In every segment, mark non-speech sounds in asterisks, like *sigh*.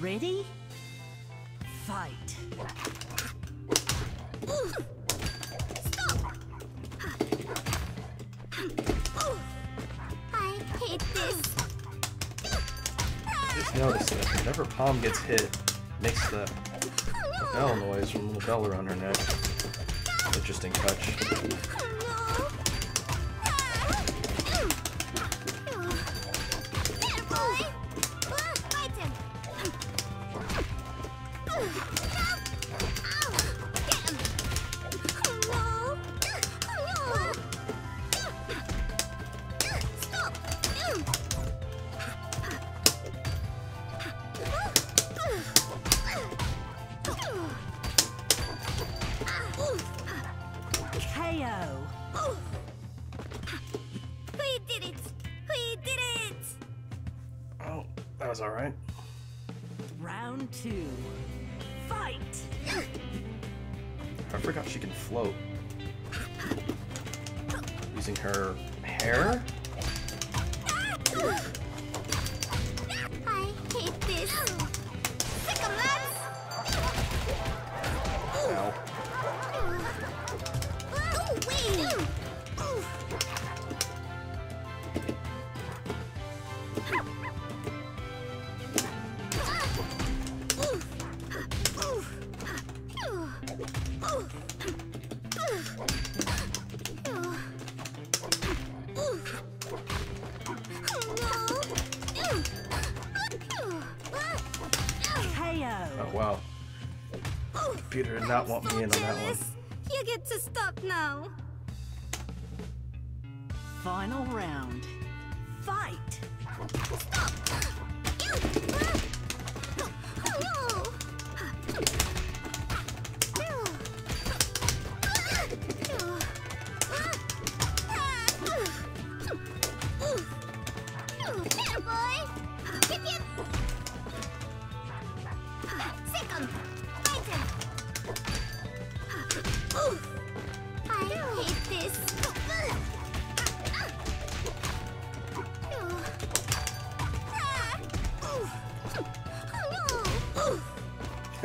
Ready? Fight. Stop! I hate this. Just notice that whenever Pom gets hit, it makes the bell noise from the bell around her neck. Interesting touch. Oh, that was alright. Round two. Fight. I forgot she can float. Using her hair? Peter did not want me in on that one. You get to stop now. Final round. Fight.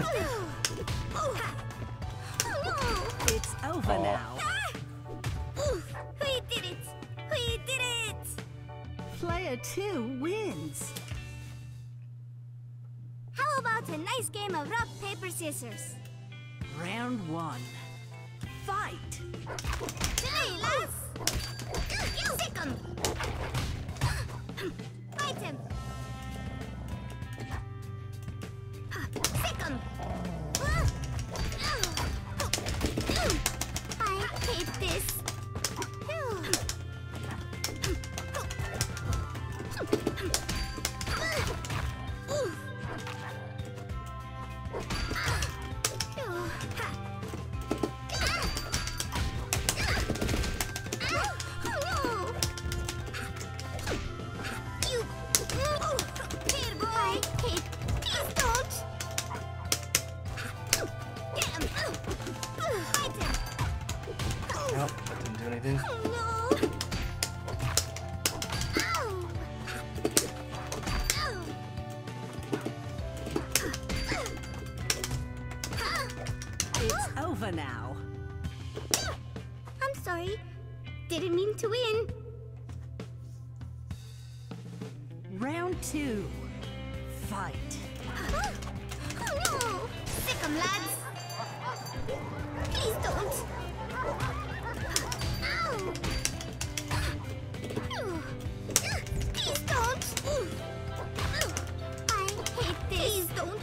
*sighs* It's over Aw. now. Ah! We did it! We did it! Player two wins. How about a nice game of rock, paper, scissors? Round one. Fight. Hey, lads! Sick 'em! Bite him! Hate this. It's over now. I'm sorry. Didn't mean to win. Round two. Fight. *gasps* Oh no! Sick 'em, lads! Please don't! Ow! Please don't! I hate this! Please don't!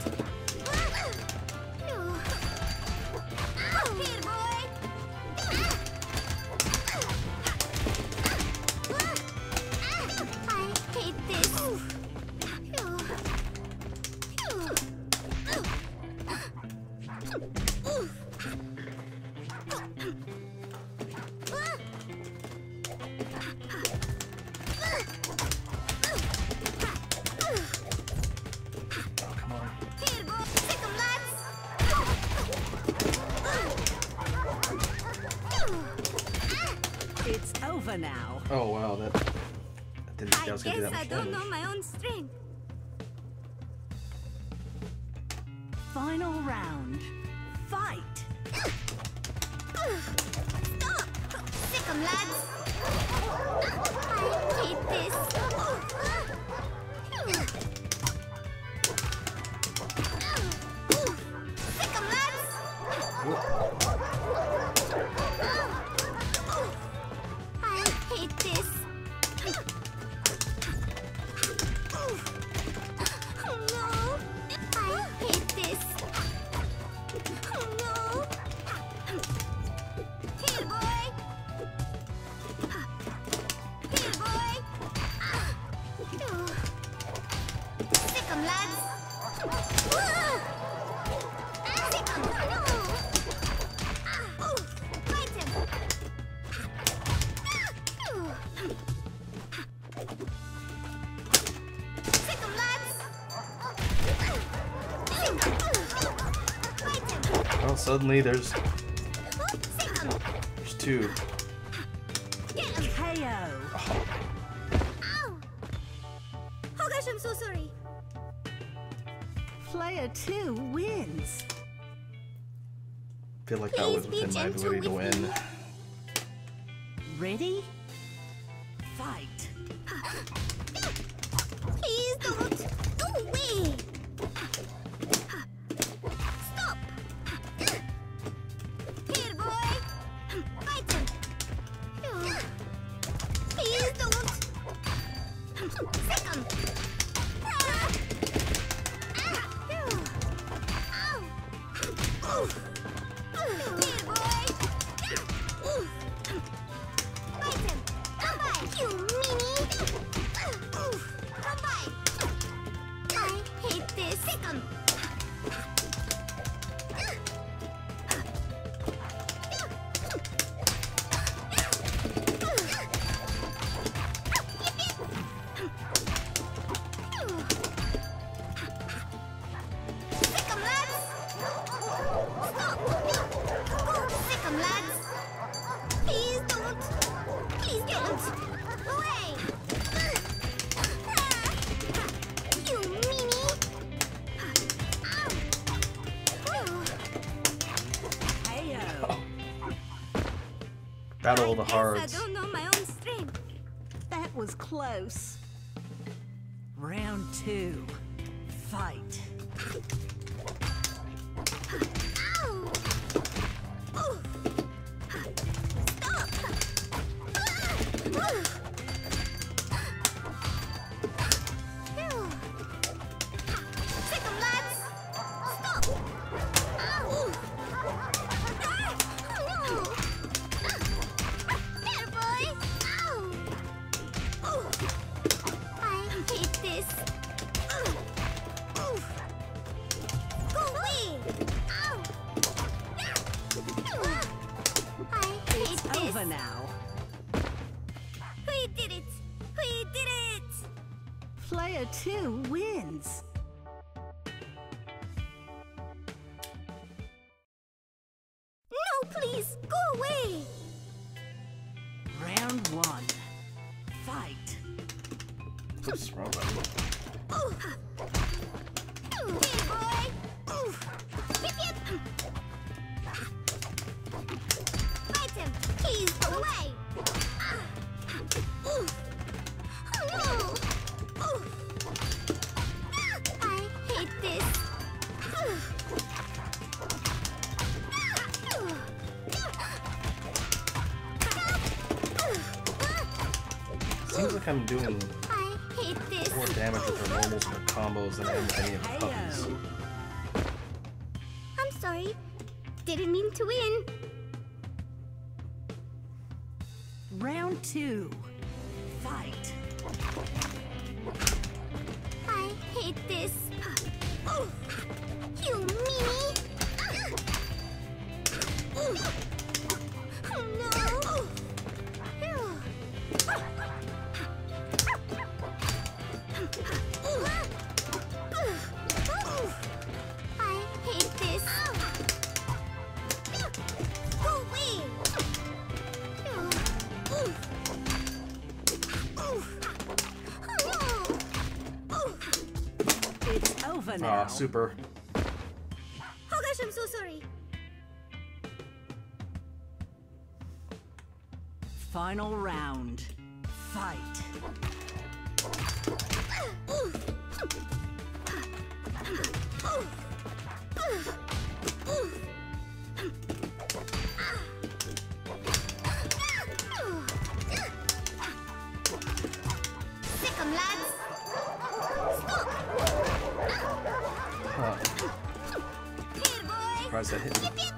It's over now. Oh wow, that, that didn't think I I was gonna do guess that I much don't know my own strength. Final round. Fight! Stop! Sick 'em, lads! I hate this. Suddenly there's there's two. KO! Oh, Oh gosh, I'm so sorry. Player 2 wins. feel like that Please was be within my gentle ability to with win. me. Ready? Fight! *gasps* Please don't. Go away. Here, Battle of the I don't know my own strength. That was close. Round 2. Fight! 2 wins. No, please! Go away! Round 1. Fight! Oops, wrong button. Boy! Oof. Yip, yip. Fight him! Go away! Seems like I'm doing I hate this. more damage with her normals and her combos than I am with any of the puppies. I'm sorry. Didn't mean to win. Round 2. Fight! I hate this. Oh, you meanie! *laughs* Oh no! Oh no! It's over now. Ah, super. gosh, I'm so sorry. Final round. Fight. Sick 'em, lads. Surprised that hit.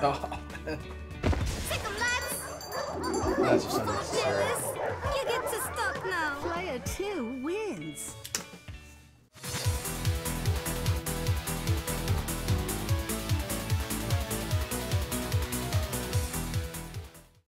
KO. Oh, Sick 'em, lads. that's just unnecessary. You get to stop now. Player two wins.